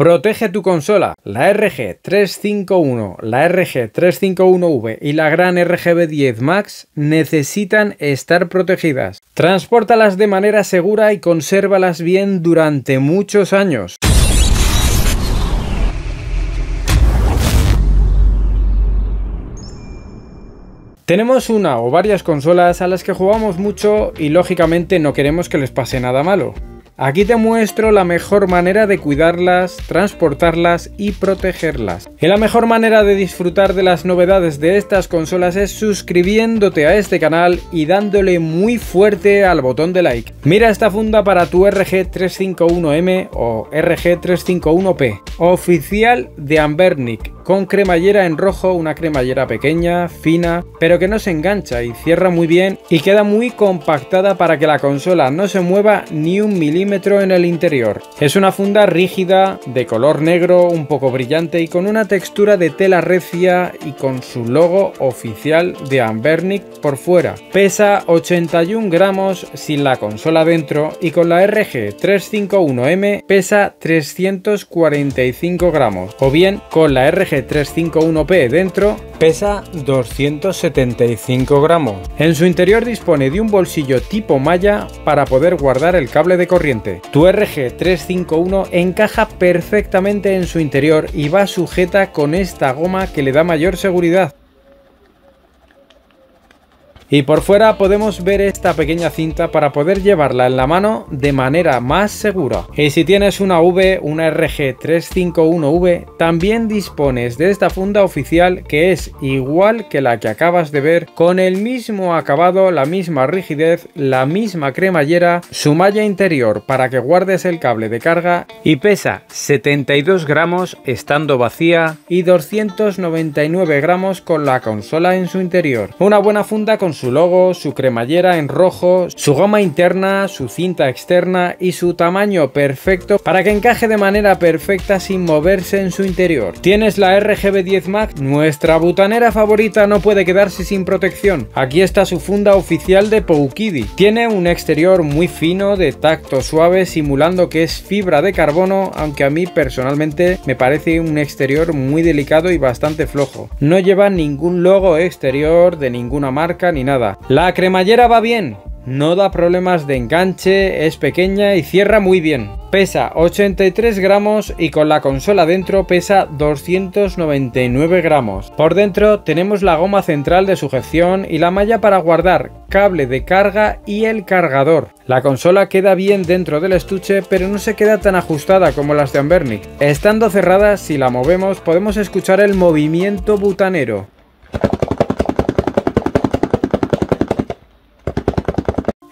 Protege tu consola. La RG351, la RG351V y la gran RGB10 Max necesitan estar protegidas. Transpórtalas de manera segura y consérvalas bien durante muchos años. Tenemos una o varias consolas a las que jugamos mucho y lógicamente no queremos que les pase nada malo. Aquí te muestro la mejor manera de cuidarlas, transportarlas y protegerlas. Y la mejor manera de disfrutar de las novedades de estas consolas es suscribiéndote a este canal y dándole muy fuerte al botón de like. Mira esta funda para tu RG351M o RG351P, oficial de Ambernic con cremallera en rojo, una cremallera pequeña, fina, pero que no se engancha y cierra muy bien y queda muy compactada para que la consola no se mueva ni un milímetro en el interior. Es una funda rígida, de color negro, un poco brillante y con una textura de tela recia y con su logo oficial de Ambernic por fuera. Pesa 81 gramos sin la consola dentro y con la RG 351M pesa 345 gramos o bien con la RG 351P dentro pesa 275 gramos. En su interior dispone de un bolsillo tipo malla para poder guardar el cable de corriente. Tu RG351 encaja perfectamente en su interior y va sujeta con esta goma que le da mayor seguridad. Y por fuera podemos ver esta pequeña cinta para poder llevarla en la mano de manera más segura. Y si tienes una V, una RG351V, también dispones de esta funda oficial que es igual que la que acabas de ver, con el mismo acabado, la misma rigidez, la misma cremallera, su malla interior para que guardes el cable de carga y pesa 72 gramos estando vacía y 299 gramos con la consola en su interior. Una buena funda con su logo, su cremallera en rojo, su goma interna, su cinta externa y su tamaño perfecto para que encaje de manera perfecta sin moverse en su interior. Tienes la RGB 10 Max, nuestra butanera favorita no puede quedarse sin protección. Aquí está su funda oficial de Poukidi. Tiene un exterior muy fino de tacto suave simulando que es fibra de carbono, aunque a mí personalmente me parece un exterior muy delicado y bastante flojo. No lleva ningún logo exterior de ninguna marca ni nada la cremallera va bien, no da problemas de enganche, es pequeña y cierra muy bien. Pesa 83 gramos y con la consola dentro pesa 299 gramos. Por dentro tenemos la goma central de sujeción y la malla para guardar cable de carga y el cargador. La consola queda bien dentro del estuche pero no se queda tan ajustada como las de Ambernic. Estando cerrada si la movemos podemos escuchar el movimiento butanero.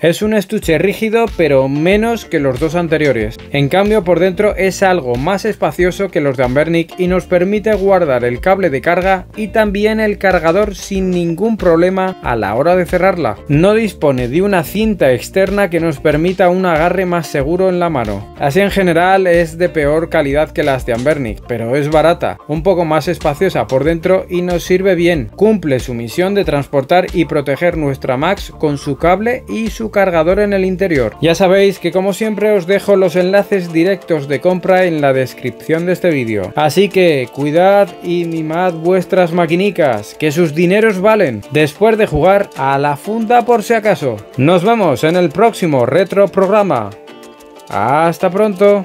Es un estuche rígido pero menos que los dos anteriores. En cambio por dentro es algo más espacioso que los de Ambernic y nos permite guardar el cable de carga y también el cargador sin ningún problema a la hora de cerrarla. No dispone de una cinta externa que nos permita un agarre más seguro en la mano. Así en general es de peor calidad que las de Ambernic, pero es barata, un poco más espaciosa por dentro y nos sirve bien. Cumple su misión de transportar y proteger nuestra Max con su cable y cargador en el interior. Ya sabéis que como siempre os dejo los enlaces directos de compra en la descripción de este vídeo. Así que cuidad y mimad vuestras maquinicas, que sus dineros valen, después de jugar a la funda por si acaso. Nos vemos en el próximo retro programa. Hasta pronto.